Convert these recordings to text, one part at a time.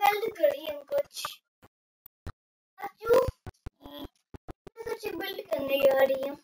Belt करी हम कुछ। कुछ बिल्ड करने जा रही हूँ।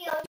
You.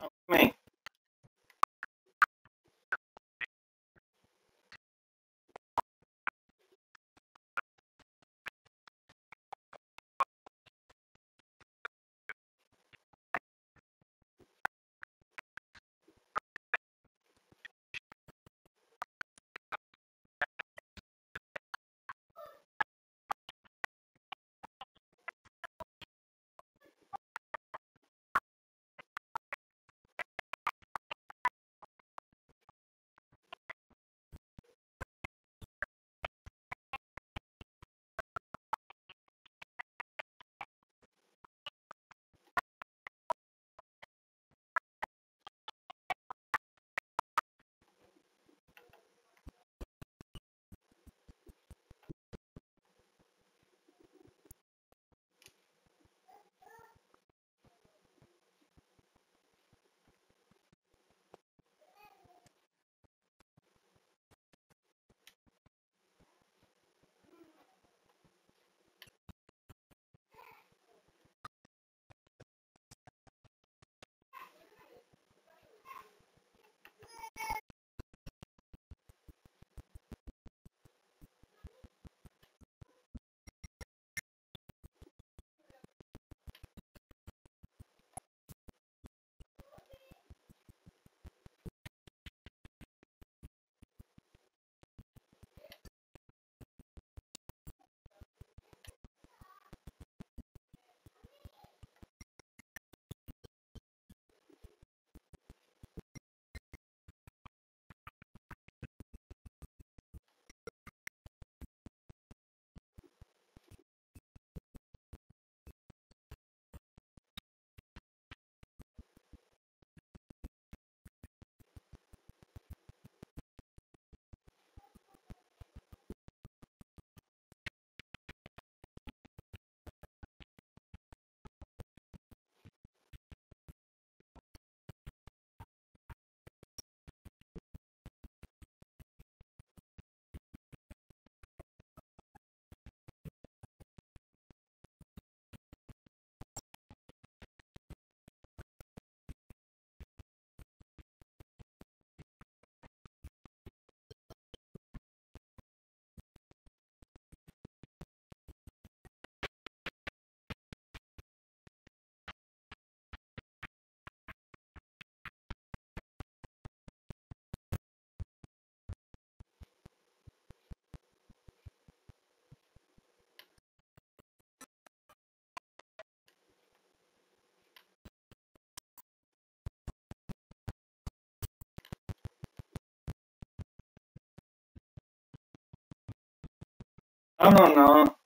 Oh, Me. I don't know.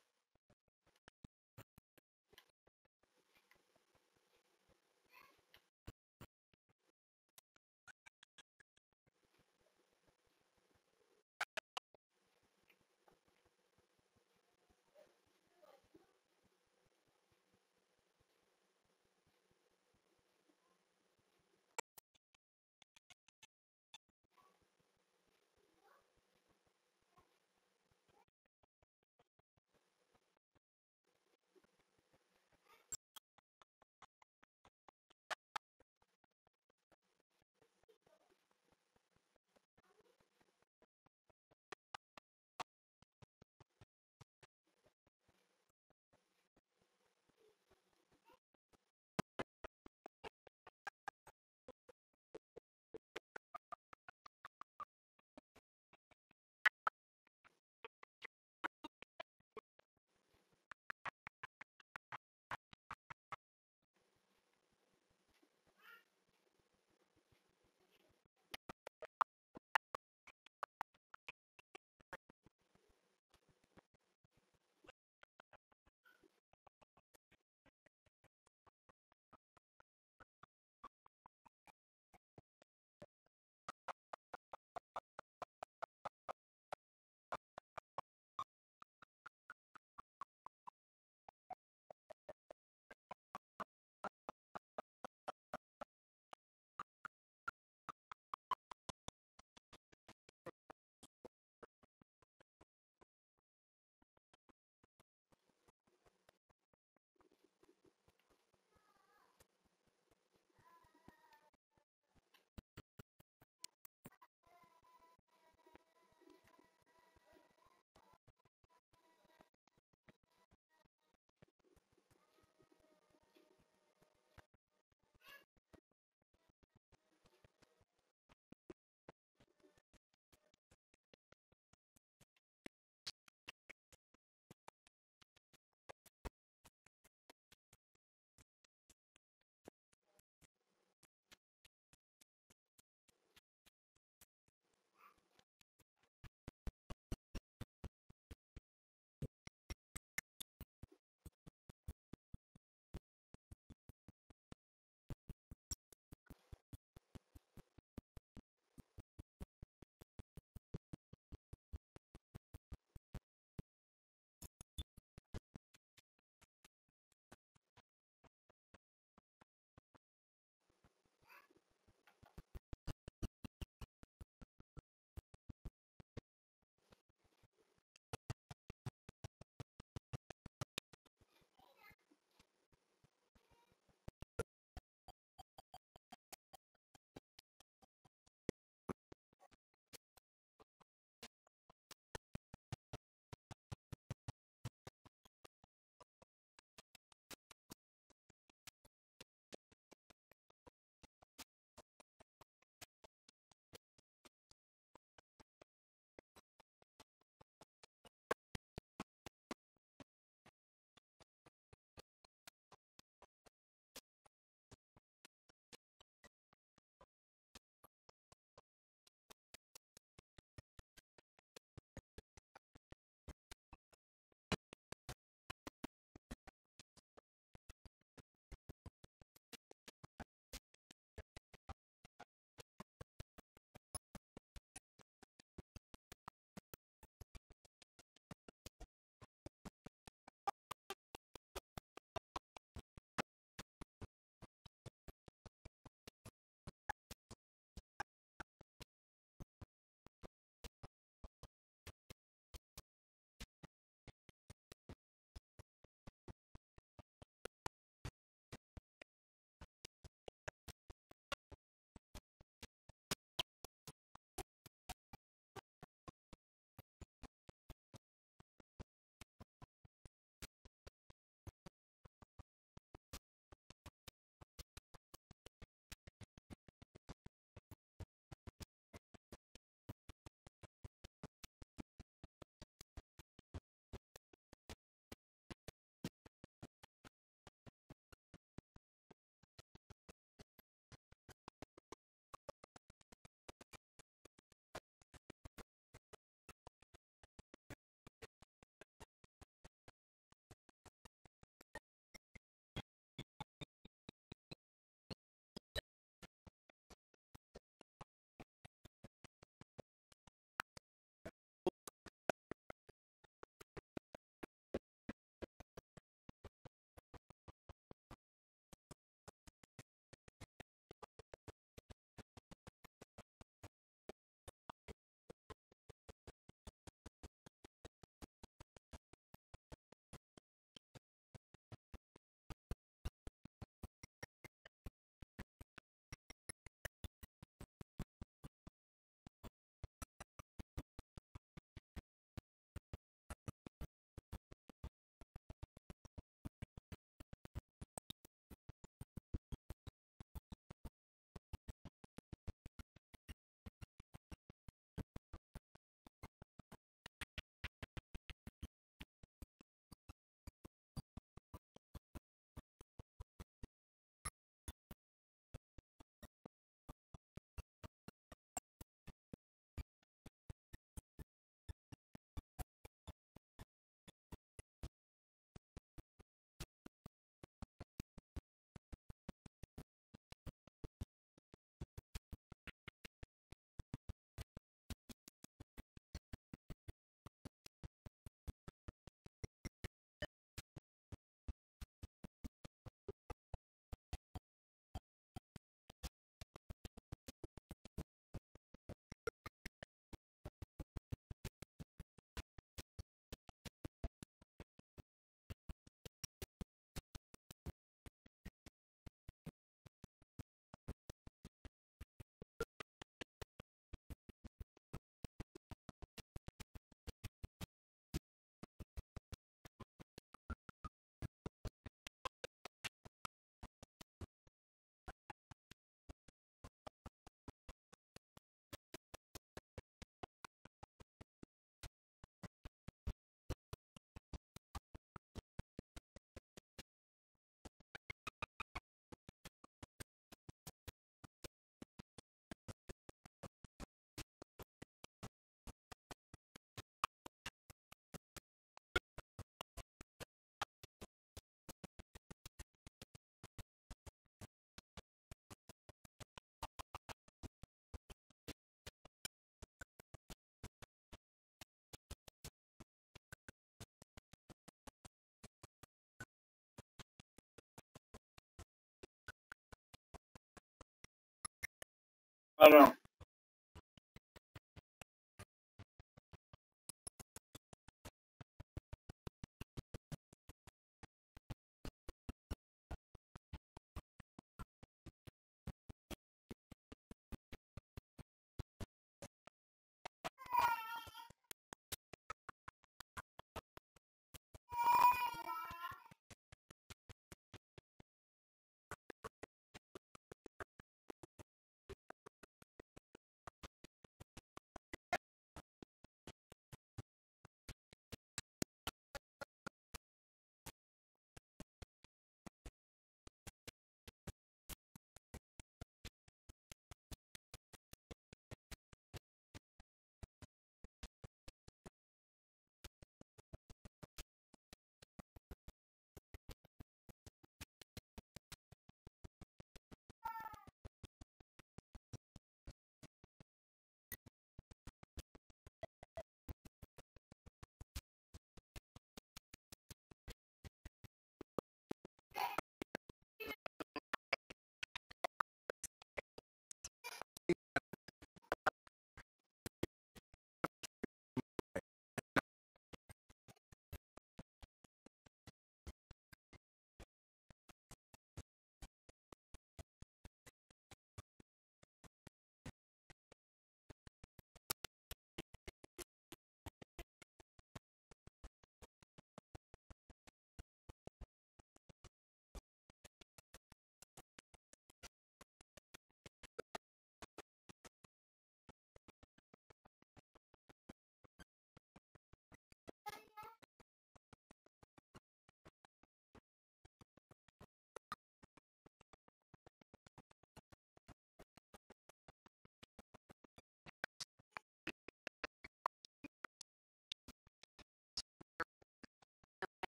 I don't know.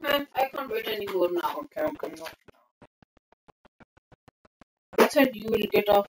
Man, I can't wait anymore now. Okay, I'm coming off. You said you will get off